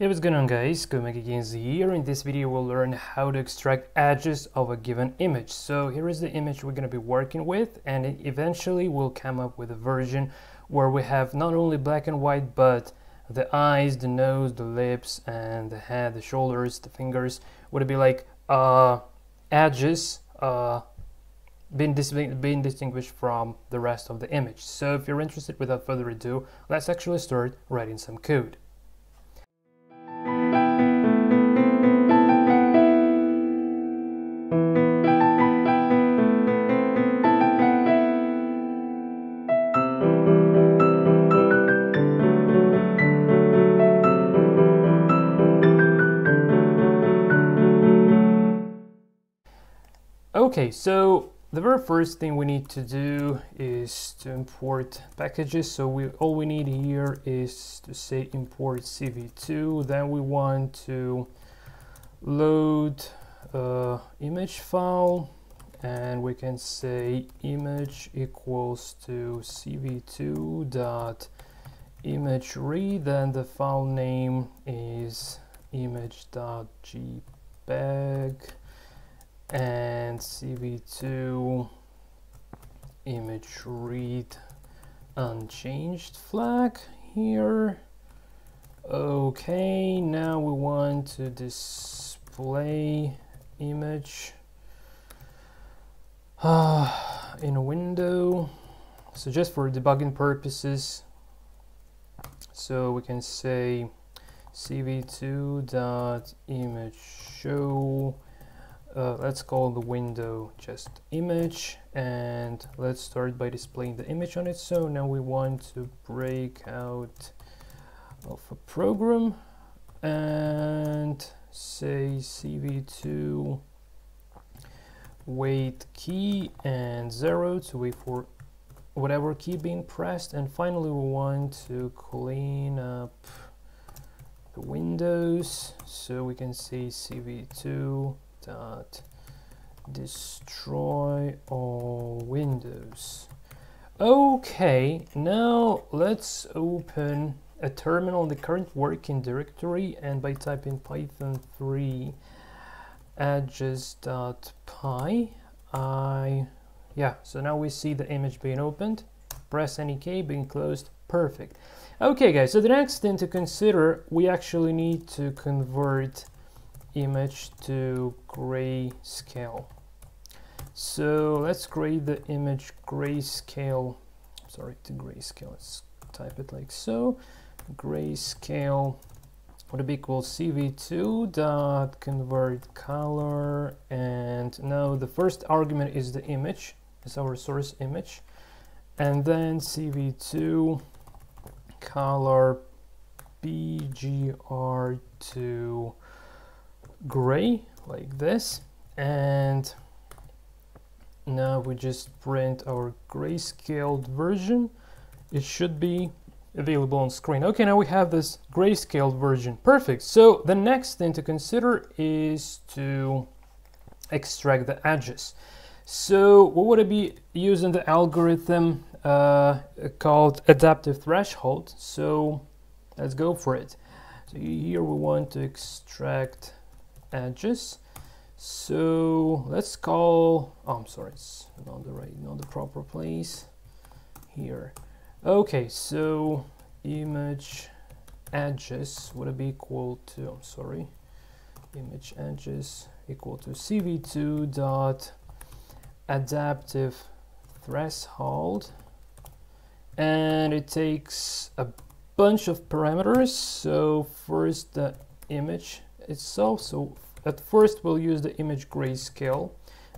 Hey what's going on guys, Against here. In this video we'll learn how to extract edges of a given image. So here is the image we're going to be working with and eventually we'll come up with a version where we have not only black and white but the eyes, the nose, the lips and the head, the shoulders, the fingers would it be like uh, edges uh, being, dis being distinguished from the rest of the image. So if you're interested without further ado, let's actually start writing some code. Okay, so the very first thing we need to do is to import packages. So we all we need here is to say import cv2. Then we want to load uh, image file and we can say image equals to cv2 dot image read then the file name is image dot jpeg and cv2 image read unchanged flag here. Okay now we want to display image uh, in a window. So just for debugging purposes. So we can say cv2 dot image show uh, let's call the window just image and let's start by displaying the image on it. So now we want to break out of a program and say cv2 wait key and zero to wait for whatever key being pressed. And finally we want to clean up the windows. So we can say cv2 dot destroy all windows. Okay now let's open a terminal in the current working directory and by typing python 3 edges.py I yeah so now we see the image being opened. Press any key being closed perfect. Okay guys so the next thing to consider we actually need to convert image to grayscale. So let's create the image grayscale, sorry, to grayscale, let's type it like so. Grayscale would be equal cv2 dot convert color and now the first argument is the image is our source image and then cv2 color bgr to gray like this and now we just print our grayscaled version. It should be available on screen. Okay now we have this grayscaled version. Perfect. So the next thing to consider is to extract the edges. So what would I be using the algorithm uh, called adaptive threshold. So let's go for it. So here we want to extract edges so let's call oh i'm sorry it's not the right not the proper place here. Okay so image edges would be equal to i'm sorry image edges equal to cv2 dot adaptive threshold. And it takes a bunch of parameters. So first the image itself. So at first we'll use the image grayscale,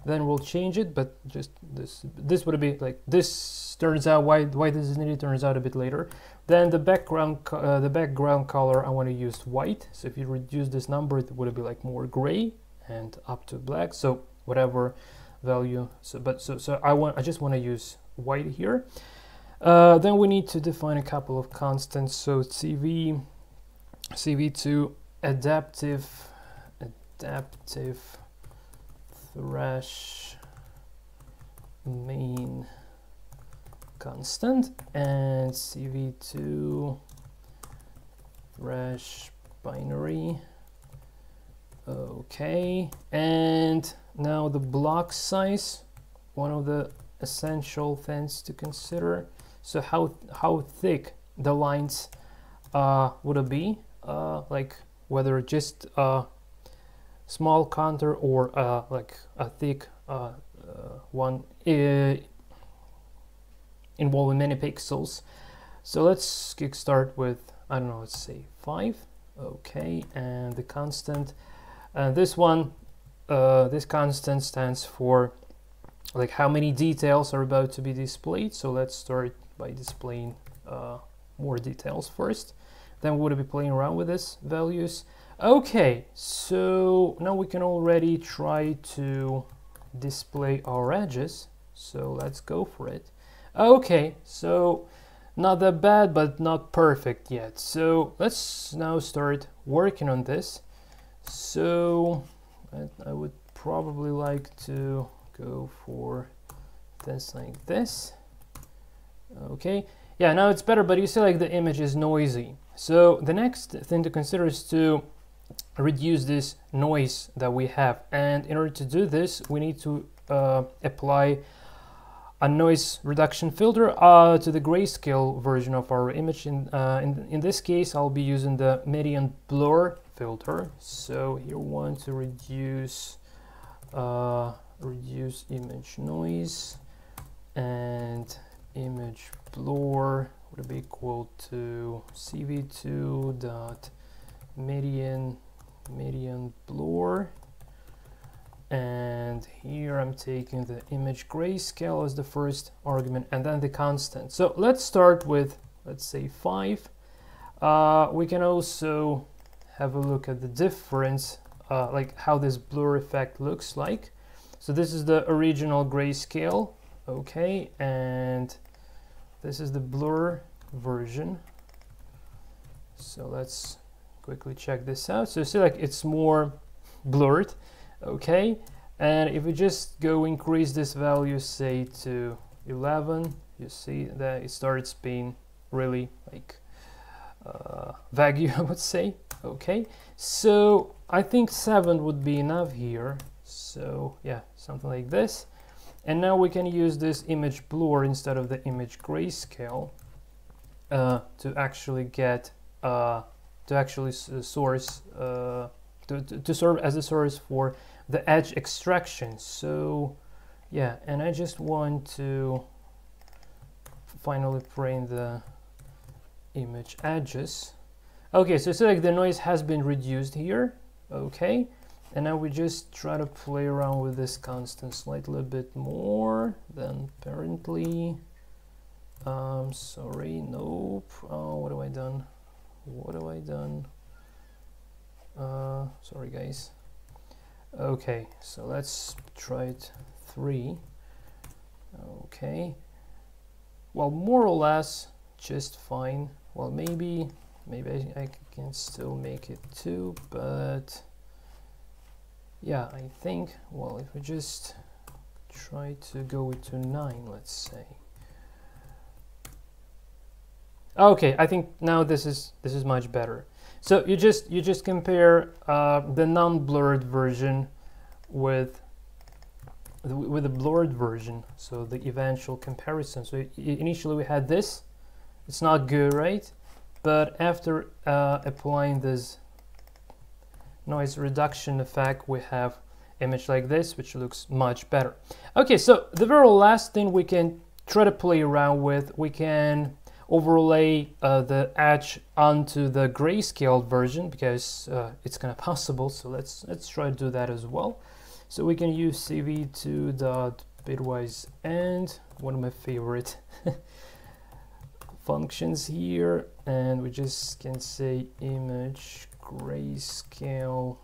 then we'll change it, but just this this would be like this turns out why why this is needed turns out a bit later. Then the background uh, the background color I want to use white. So if you reduce this number, it would be like more gray and up to black. So whatever value. So but so so I want I just want to use white here. Uh, then we need to define a couple of constants. So CV CV2 adaptive adaptive thresh mean constant and cv2 thresh binary. Okay and now the block size one of the essential things to consider. So how how thick the lines uh, would it be uh, like whether just a small counter or uh, like a thick uh, uh, one uh, involving many pixels. So let's kickstart with I don't know let's say 5 okay and the constant. And this one this constant stands for like how many details are about to be displayed. So let's start by displaying uh, more details first then we would be playing around with these values. Okay so now we can already try to display our edges. So let's go for it. Okay so not that bad but not perfect yet. So let's now start working on this. So I would probably like to go for this like this. Okay yeah now it's better but you see like the image is noisy so the next thing to consider is to reduce this noise that we have. And in order to do this we need to uh, apply a noise reduction filter uh, to the grayscale version of our image. In, uh, in, in this case I'll be using the median blur filter. So here we want to reduce uh, reduce image noise and image blur would be equal to cv2 dot median median blur and here I'm taking the image grayscale as the first argument and then the constant. So let's start with let's say 5 uh, we can also have a look at the difference uh, like how this blur effect looks like. So this is the original grayscale, okay, and this is the blur version. So let's quickly check this out. So you see like it's more blurred, okay, and if we just go increase this value, say to 11, you see that it starts being really like uh, vague, I would say. Okay, so I think 7 would be enough here so yeah something like this and now we can use this image blur instead of the image grayscale uh, to actually get uh, to actually uh, source uh, to, to serve as a source for the edge extraction. So yeah and I just want to finally bring the image edges. Okay so it's like the noise has been reduced here. Okay and now we just try to play around with this constant slightly a bit more than apparently. Um, sorry, nope. Oh, what have I done? What have I done? Uh, sorry guys. Okay, so let's try it three. Okay. Well, more or less, just fine. Well, maybe, maybe I, I can still make it two, but yeah I think well if we just try to go to 9 let's say. Okay I think now this is this is much better. So you just you just compare uh, the non-blurred version with with the blurred version so the eventual comparison. So initially we had this. It's not good right? But after uh, applying this noise reduction effect, we have image like this, which looks much better. Okay, so the very last thing we can try to play around with, we can overlay uh, the edge onto the grayscale version because uh, it's kind of possible. So let's let's try to do that as well. So we can use cv2 dot bitwise and one of my favorite functions here, and we just can say image grayscale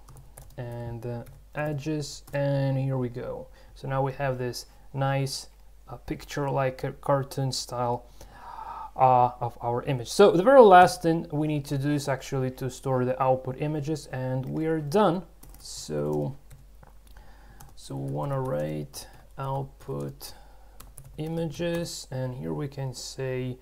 and the edges and here we go. So now we have this nice uh, picture like a cartoon style uh, of our image. So the very last thing we need to do is actually to store the output images and we are done. So so we want to write output images and here we can say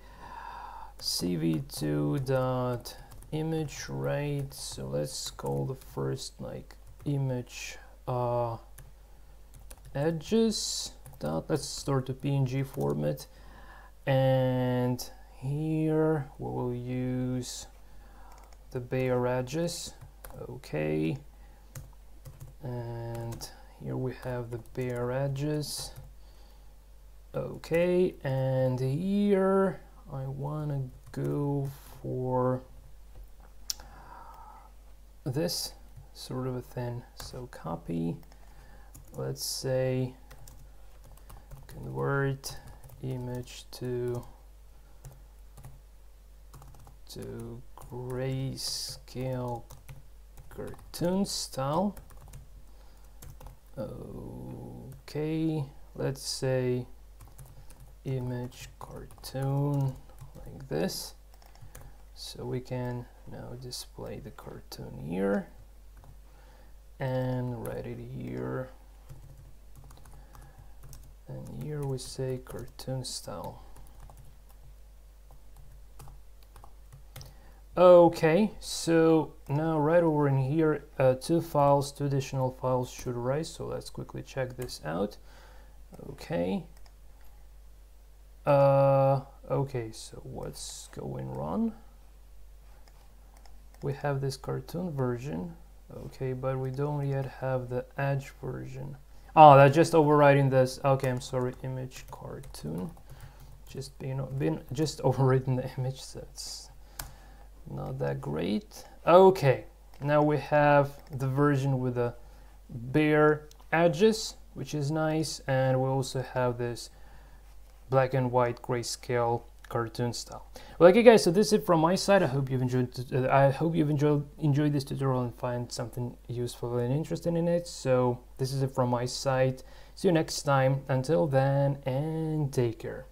cv2 dot image write? So let's call the first like image uh, edges. Dot let's store the png format. And here we will use the bare edges. Okay. And here we have the bare edges. Okay. And here I want to go for this sort of a thin so copy let's say convert image to to grayscale cartoon style. Okay let's say image cartoon like this. So we can now display the cartoon here. And write it here. And here we say cartoon style. Okay so now right over in here uh, two files two additional files should arise so let's quickly check this out. Okay. Uh, okay so what's going wrong we have this cartoon version okay but we don't yet have the edge version. Oh that's just overriding this okay i'm sorry image cartoon. Just you know been just overriding the image it's not that great. Okay now we have the version with the bare edges which is nice and we also have this black and white grayscale cartoon style. Well okay guys so this is it from my side. I hope you've enjoyed uh, i hope you've enjoyed enjoyed this tutorial and find something useful and interesting in it. So this is it from my side. See you next time. Until then and take care